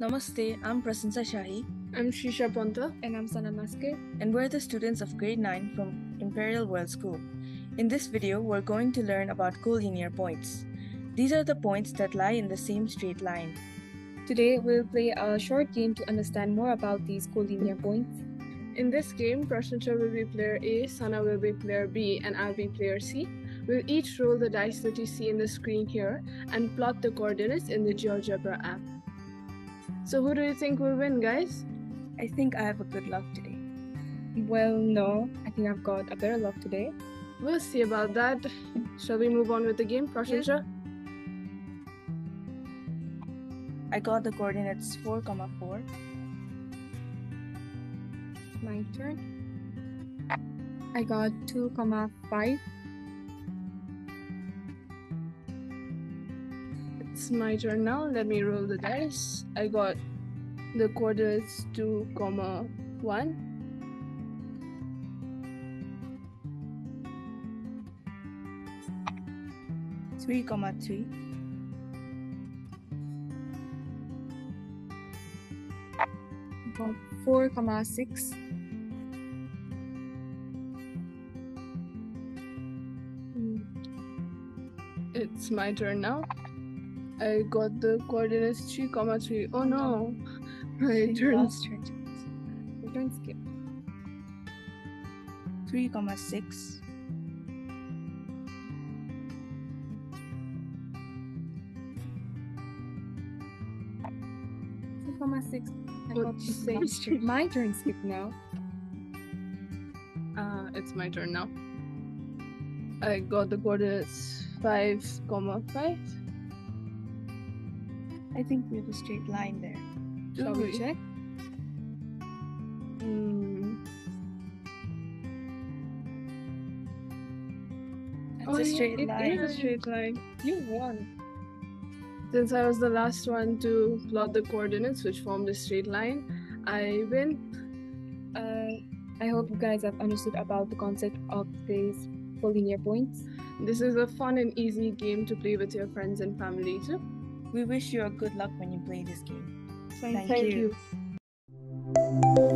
Namaste, I'm Prasansha Shahi, I'm Shreesha Panta. And I'm Sana Maskey. and we're the students of grade 9 from Imperial World School. In this video, we're going to learn about collinear points. These are the points that lie in the same straight line. Today we'll play a short game to understand more about these collinear points. In this game, Prasansha will be player A, Sana will be player B, and I'll be player C. We'll each roll the dice that you see in the screen here and plot the coordinates in the GeoGebra app. So, who do you think will win, guys? I think I have a good luck today. Well, no, I think I've got a better luck today. We'll see about that. Shall we move on with the game, Prasansha? I got the coordinates 4, comma 4. My turn. I got 2, comma 5. It's my turn now. Let me roll the dice. I got the coordinates 2, comma 1. 3, comma 3. 4, comma 6. Hmm. It's my turn now. I got the coordinates 3, comma 3. Oh no! My You turn. lost your chance. Turn skip. 3, comma 6. 2, comma 6. I What got you say? lost My turn skip now. Uh, it's my turn now. I got the coordinates 5, comma 5. I think we have a straight line there. Shall Do we check? Hmm. That's Oh, a yeah, straight it line. is a straight line. You won. Since I was the last one to plot the coordinates, which formed a straight line, I win. Uh, I hope you guys have understood about the concept of these collinear points. This is a fun and easy game to play with your friends and family too. We wish you a good luck when you play this game. Thank Thank you. you.